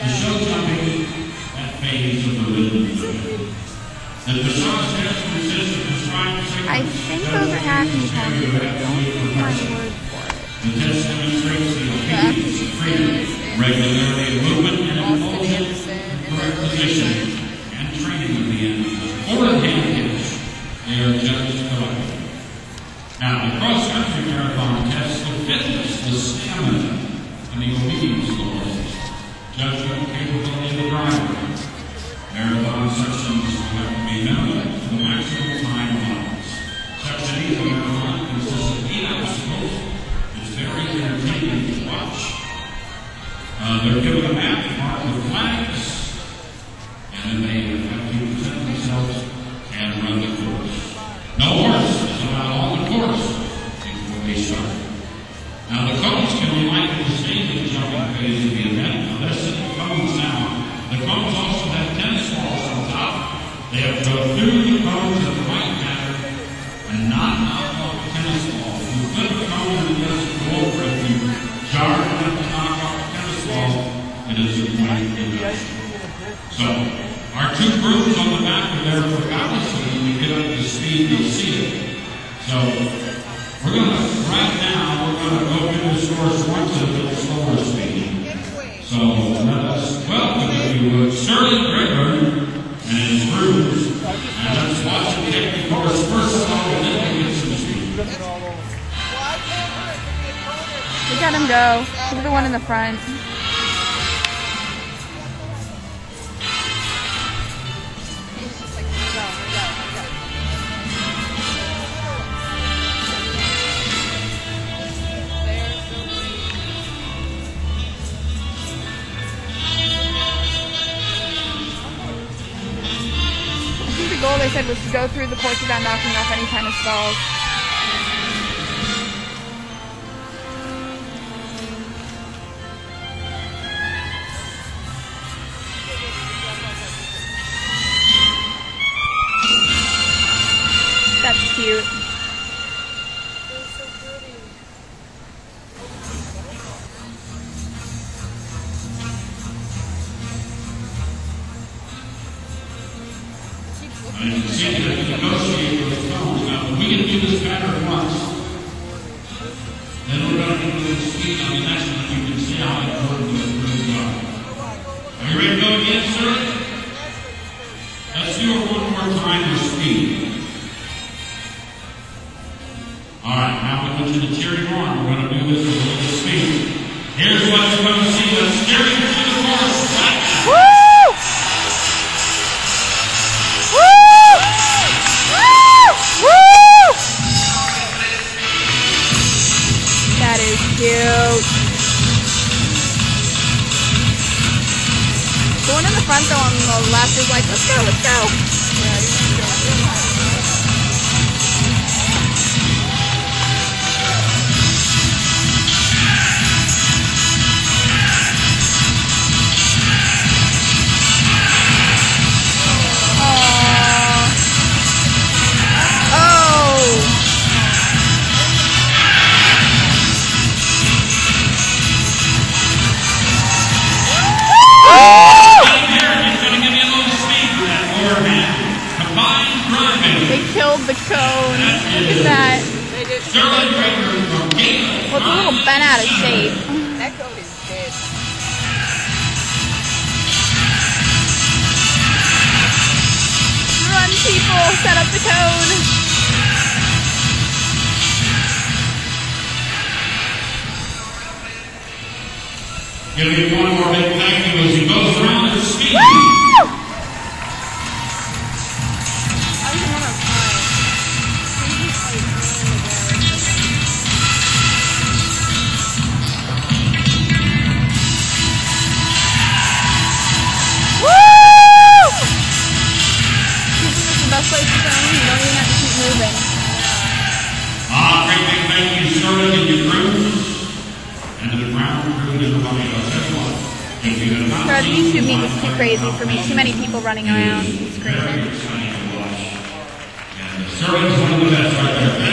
The show jumping, that phase of the rhythm. The dressage test consists of prescribed I think those are Acme pens, but I don't my word for it. The test demonstrates the obedience of freedom, regularity of movement, and impulsion, correct position, and training of the animal. Or the hand hitch, they are judged collectively. Now, the cross-country marathon tests the fitness, the stamina, and the obedience judgment, capability of the driver. Marathon will have to be minimum to the maximum time allowance. Section E of the marathon consists of eight obstacles. It's very entertaining to watch. Uh, they're given a map marked with flags, and they have to present themselves and run the course. No horse is allowed on the course before they start. Now the cones can stadium jumping phase of the event. Now They have to the cones in the right manner and not the tennis ball. You flip the cone and it doesn't go over, if you jar it enough to knock off the tennis ball, it is a point deduction. So, our two groups on the back are there for fallacy. When you get up to speed, you'll see it. So, we're going to, right let's watch we at him go. Look at the one in the front. They said was to go through the course without knocking off any kind of stalls. That's cute. And you can see that negotiate with cones. Now, we can do this pattern once. Then we're going to do the speed on the next one. You can see how important the moves are. Are you ready to go again, sir? Let's do it one more time with speed. All right, now we go to the cheering arm. We're going to do this with a little speed. Here's what you're going to see. Let's cheering is cute. The one in the front though on the left is like, let's go, let's go. Aww. Bent out of shape. That code is dead. Run, people! Set up the cone! Give me one more big thank you This is the best to go. You don't even have to keep moving. Ah, great big thank you, Sterling and your crews. And to the ground crew and everybody else. Tell you what, if you have not Bro, the YouTube meet the was too crazy for me. Too many people running around screaming. exciting to watch. And Sterling's one of the best right there.